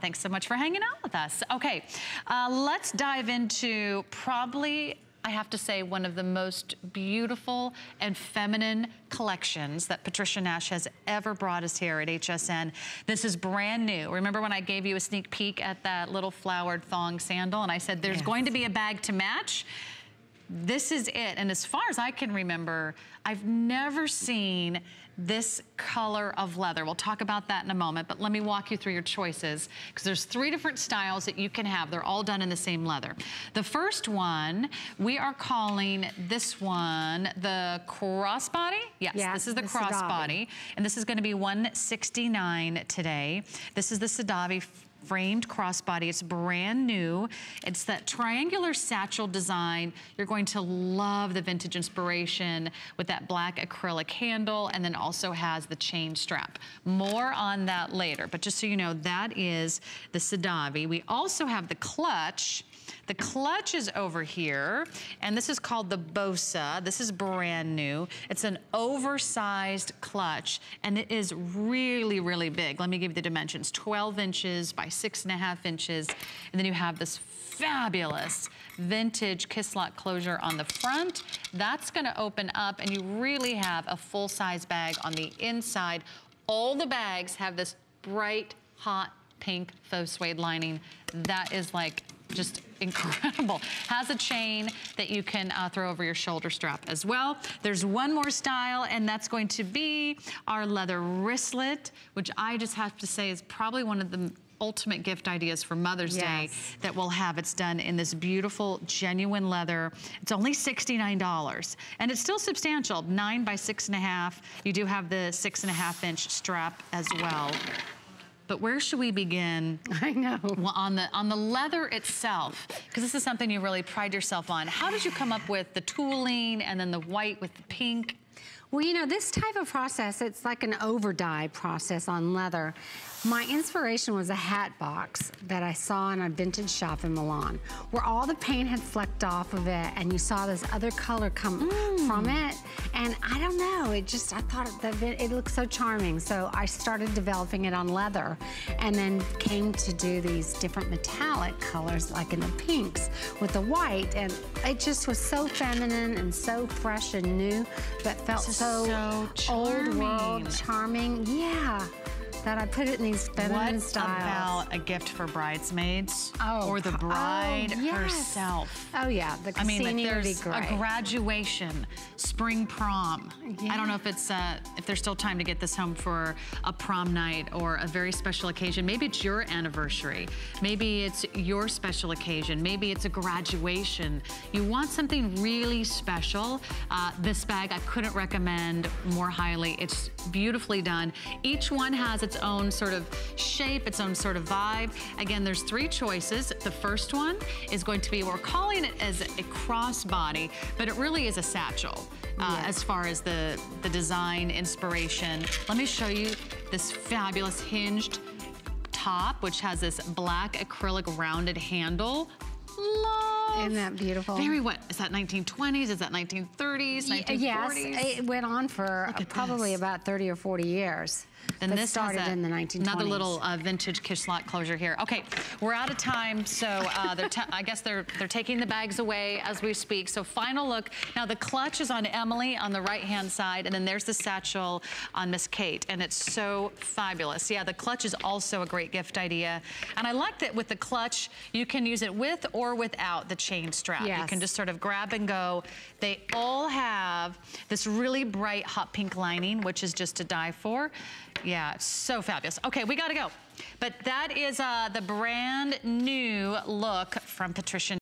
Thanks so much for hanging out with us. Okay, uh, let's dive into probably I have to say, one of the most beautiful and feminine collections that Patricia Nash has ever brought us here at HSN. This is brand new. Remember when I gave you a sneak peek at that little flowered thong sandal and I said there's yes. going to be a bag to match? This is it. And as far as I can remember, I've never seen this color of leather. We'll talk about that in a moment, but let me walk you through your choices because there's three different styles that you can have. They're all done in the same leather. The first one, we are calling this one the crossbody. Yes, yes this is the, the crossbody. And this is gonna be 169 today. This is the Sadavi framed crossbody. It's brand new. It's that triangular satchel design. You're going to love the vintage inspiration with that black acrylic handle and then also has the chain strap. More on that later, but just so you know, that is the Sadavi. We also have the clutch the clutch is over here, and this is called the Bosa. This is brand new. It's an oversized clutch, and it is really, really big. Let me give you the dimensions. 12 inches by six and a half inches, and then you have this fabulous vintage kiss lock closure on the front. That's gonna open up, and you really have a full-size bag on the inside. All the bags have this bright, hot pink faux suede lining. That is like just incredible. Has a chain that you can uh, throw over your shoulder strap as well. There's one more style, and that's going to be our leather wristlet, which I just have to say is probably one of the ultimate gift ideas for Mother's yes. Day that we'll have. It's done in this beautiful, genuine leather. It's only $69, and it's still substantial, nine by six and a half. You do have the six and a half inch strap as well. But where should we begin? I know. On the on the leather itself, because this is something you really pride yourself on. How did you come up with the tooling and then the white with the pink? Well, you know, this type of process, it's like an over dye process on leather. My inspiration was a hat box that I saw in a vintage shop in Milan where all the paint had flecked off of it and you saw this other color come mm. from it. And I don't know, it just, I thought that it looked so charming. So I started developing it on leather and then came to do these different metallic colors like in the pinks with the white. And it just was so feminine and so fresh and new, but felt so, so old world, charming. Yeah that I put it in these feminine what styles. About a gift for bridesmaids? Oh, or the bride oh, yes. herself? Oh yeah, the I mean, like there's a graduation, spring prom. Yeah. I don't know if it's uh, if there's still time to get this home for a prom night or a very special occasion. Maybe it's your anniversary. Maybe it's your special occasion. Maybe it's a graduation. You want something really special. Uh, this bag I couldn't recommend more highly. It's beautifully done. Each one has its its own sort of shape, its own sort of vibe. Again, there's three choices. The first one is going to be, we're calling it as a crossbody, but it really is a satchel. Uh, yes. as far as the, the design inspiration. Let me show you this fabulous hinged top, which has this black acrylic rounded handle. Love. Isn't that beautiful? Very what? Is that 1920s? Is that 1930s, 1940s? Yes, it went on for probably this. about 30 or 40 years. Then this started a, in the 1920s. Another little uh, vintage kiss lock closure here. Okay, we're out of time, so uh, I guess they're they're taking the bags away as we speak. So final look. Now the clutch is on Emily on the right-hand side, and then there's the satchel on Miss Kate, and it's so fabulous. Yeah, the clutch is also a great gift idea, and I like that with the clutch, you can use it with or without the chain strap. Yes. You can just sort of grab and go. They all have this really bright hot pink lining, which is just to die for. Yeah, so fabulous. Okay, we gotta go. But that is uh, the brand new look from Patricia